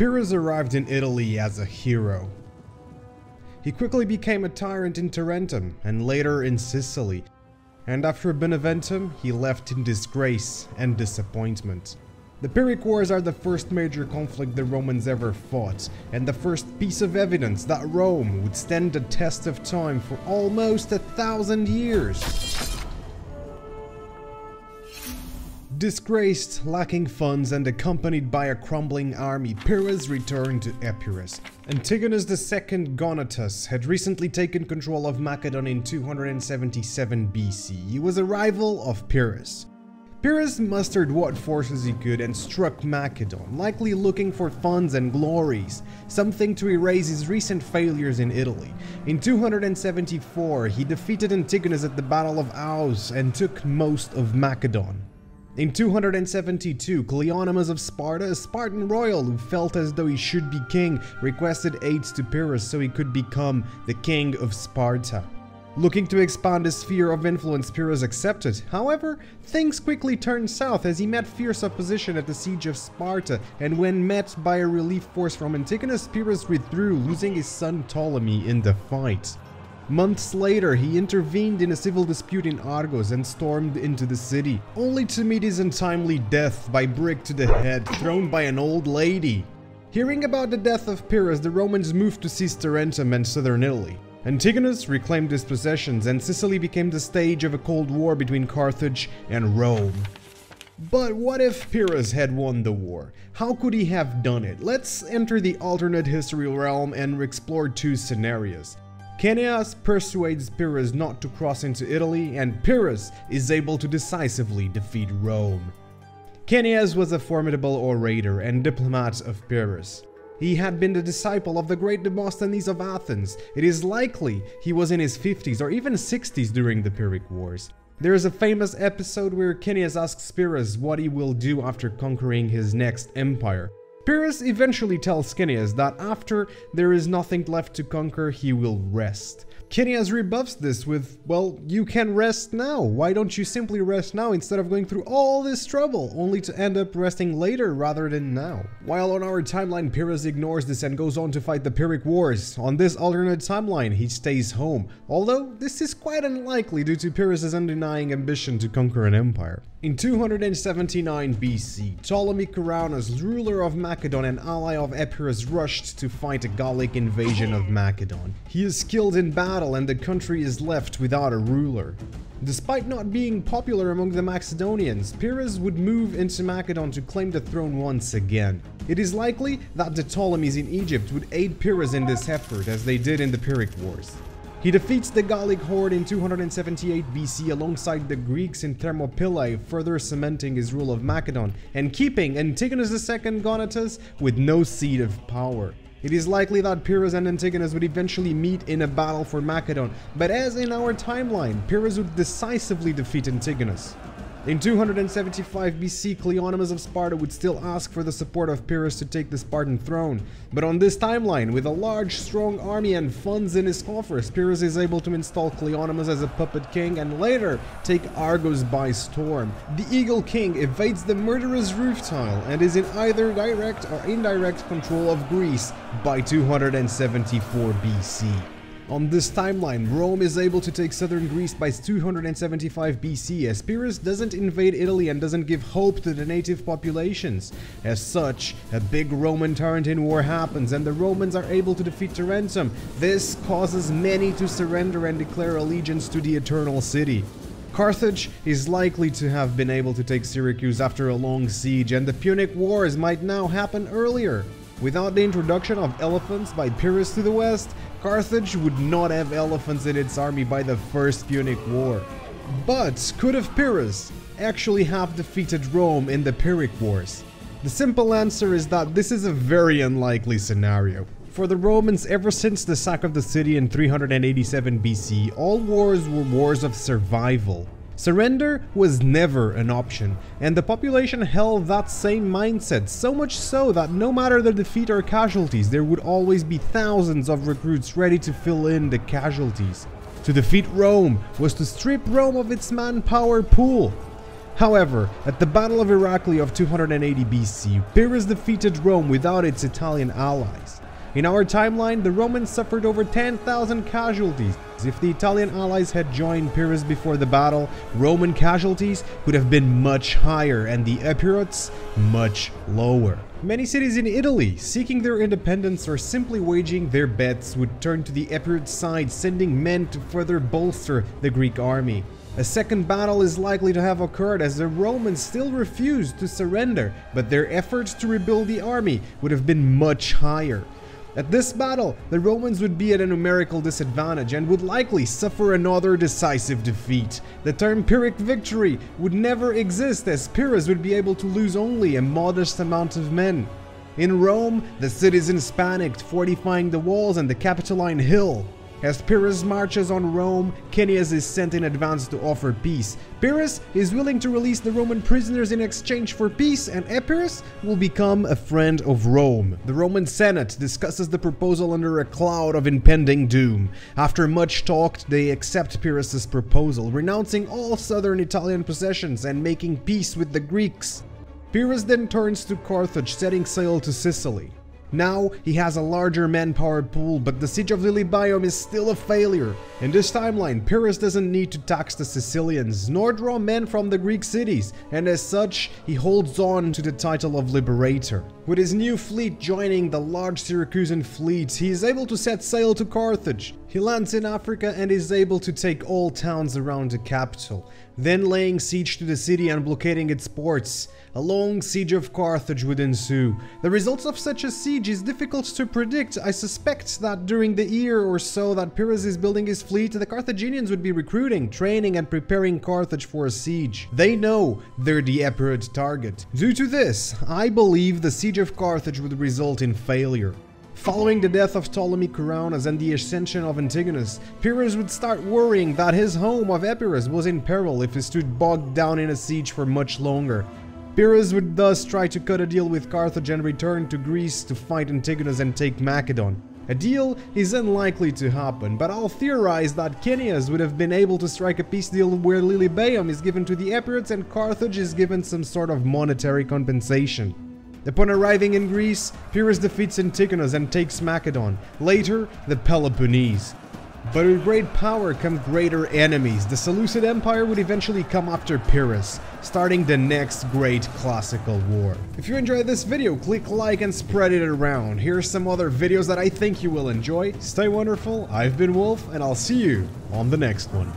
Pyrrhus arrived in Italy as a hero. He quickly became a tyrant in Tarentum and later in Sicily, and after Beneventum, he left in disgrace and disappointment. The Pyrrhic Wars are the first major conflict the Romans ever fought, and the first piece of evidence that Rome would stand the test of time for almost a thousand years. Disgraced, lacking funds, and accompanied by a crumbling army, Pyrrhus returned to Epirus. Antigonus II Gonatas had recently taken control of Macedon in 277 BC. He was a rival of Pyrrhus. Pyrrhus mustered what forces he could and struck Macedon, likely looking for funds and glories, something to erase his recent failures in Italy. In 274, he defeated Antigonus at the Battle of Aous and took most of Macedon. In 272, Cleonymus of Sparta, a Spartan royal who felt as though he should be king, requested aid to Pyrrhus so he could become the king of Sparta. Looking to expand his sphere of influence, Pyrrhus accepted. However, things quickly turned south as he met fierce opposition at the siege of Sparta, and when met by a relief force from Antigonus, Pyrrhus withdrew, losing his son Ptolemy in the fight. Months later, he intervened in a civil dispute in Argos and stormed into the city, only to meet his untimely death by brick to the head thrown by an old lady. Hearing about the death of Pyrrhus, the Romans moved to seize Tarentum and southern Italy. Antigonus reclaimed his possessions and Sicily became the stage of a cold war between Carthage and Rome. But what if Pyrrhus had won the war? How could he have done it? Let's enter the alternate history realm and explore two scenarios. Cineas persuades Pyrrhus not to cross into Italy, and Pyrrhus is able to decisively defeat Rome. Cineas was a formidable orator and diplomat of Pyrrhus. He had been the disciple of the great Demosthenes of Athens. It is likely he was in his 50s or even 60s during the Pyrrhic Wars. There is a famous episode where Cineas asks Pyrrhus what he will do after conquering his next empire. Pyrrhus eventually tells Cineas that after there is nothing left to conquer, he will rest. Cineas rebuffs this with, well, you can rest now. Why don't you simply rest now instead of going through all this trouble, only to end up resting later rather than now? While on our timeline, Pyrrhus ignores this and goes on to fight the Pyrrhic Wars. On this alternate timeline, he stays home, although this is quite unlikely due to Pyrrhus' undenying ambition to conquer an empire. In 279 BC, Ptolemy Ceraunus, ruler of Macedon and ally of Epirus, rushed to fight a Gallic invasion of Macedon. He is killed in battle and the country is left without a ruler. Despite not being popular among the Macedonians, Pyrrhus would move into Macedon to claim the throne once again. It is likely that the Ptolemies in Egypt would aid Pyrrhus in this effort as they did in the Pyrrhic Wars. He defeats the Gallic horde in 278 BC alongside the Greeks in Thermopylae, further cementing his rule of Macedon and keeping Antigonus II Gonatas with no seat of power. It is likely that Pyrrhus and Antigonus would eventually meet in a battle for Macedon, but as in our timeline, Pyrrhus would decisively defeat Antigonus. In 275 BC, Cleonymus of Sparta would still ask for the support of Pyrrhus to take the Spartan throne. But on this timeline, with a large, strong army and funds in his coffers, Pyrrhus is able to install Cleonymus as a puppet king and later take Argos by storm. The Eagle King evades the murderous roof tile and is in either direct or indirect control of Greece by 274 BC. On this timeline, Rome is able to take southern Greece by 275 BC as Pyrrhus doesn't invade Italy and doesn't give hope to the native populations. As such, a big Roman Tarentine war happens and the Romans are able to defeat Tarentum. This causes many to surrender and declare allegiance to the Eternal City. Carthage is likely to have been able to take Syracuse after a long siege and the Punic Wars might now happen earlier. Without the introduction of elephants by Pyrrhus to the west, Carthage would not have elephants in its army by the First Punic War. But could have Pyrrhus actually have defeated Rome in the Pyrrhic Wars? The simple answer is that this is a very unlikely scenario. For the Romans, ever since the sack of the city in 387 BC, all wars were wars of survival. Surrender was never an option, and the population held that same mindset, so much so that no matter the defeat or casualties, there would always be thousands of recruits ready to fill in the casualties. To defeat Rome was to strip Rome of its manpower pool. However, at the Battle of Heraclea of 280 BC, Pyrrhus defeated Rome without its Italian allies. In our timeline, the Romans suffered over 10,000 casualties. If the Italian allies had joined Pyrrhus before the battle, Roman casualties would have been much higher and the Epirots much lower. Many cities in Italy, seeking their independence or simply waging their bets, would turn to the Epirot side, sending men to further bolster the Greek army. A second battle is likely to have occurred as the Romans still refused to surrender, but their efforts to rebuild the army would have been much higher. At this battle, the Romans would be at a numerical disadvantage and would likely suffer another decisive defeat. The term Pyrrhic victory would never exist as Pyrrhus would be able to lose only a modest amount of men. In Rome, the citizens panicked, fortifying the walls and the Capitoline Hill. As Pyrrhus marches on Rome, Cineas is sent in advance to offer peace. Pyrrhus is willing to release the Roman prisoners in exchange for peace, and Epirus will become a friend of Rome. The Roman Senate discusses the proposal under a cloud of impending doom. After much talk, they accept Pyrrhus's proposal, renouncing all southern Italian possessions and making peace with the Greeks. Pyrrhus then turns to Carthage, setting sail to Sicily. Now, he has a larger manpower pool, but the siege of Lilybaeum is still a failure. In this timeline, Pyrrhus doesn't need to tax the Sicilians, nor draw men from the Greek cities, and as such, he holds on to the title of Liberator. With his new fleet joining the large Syracusan fleet, he is able to set sail to Carthage. He lands in Africa and is able to take all towns around the capital, then laying siege to the city and blockading its ports. A long siege of Carthage would ensue. The results of such a siege is difficult to predict. I suspect that during the year or so that Pyrrhus is building his fleet, the Carthaginians would be recruiting, training and preparing Carthage for a siege. They know they're the Epirot target. Due to this, I believe the siege of Carthage would result in failure. Following the death of Ptolemy Ceraunus and the ascension of Antigonus, Pyrrhus would start worrying that his home of Epirus was in peril if he stood bogged down in a siege for much longer. Pyrrhus would thus try to cut a deal with Carthage and return to Greece to fight Antigonus and take Macedon. A deal is unlikely to happen, but I'll theorize that Cineas would have been able to strike a peace deal where Lilybaeum is given to the Epirots and Carthage is given some sort of monetary compensation. Upon arriving in Greece, Pyrrhus defeats Antigonus and takes Macedon, later the Peloponnese. But with great power come greater enemies. The Seleucid Empire would eventually come after Pyrrhus, starting the next great classical war. If you enjoyed this video, click like and spread it around. Here are some other videos that I think you will enjoy. Stay wonderful, I've been Wolf, and I'll see you on the next one.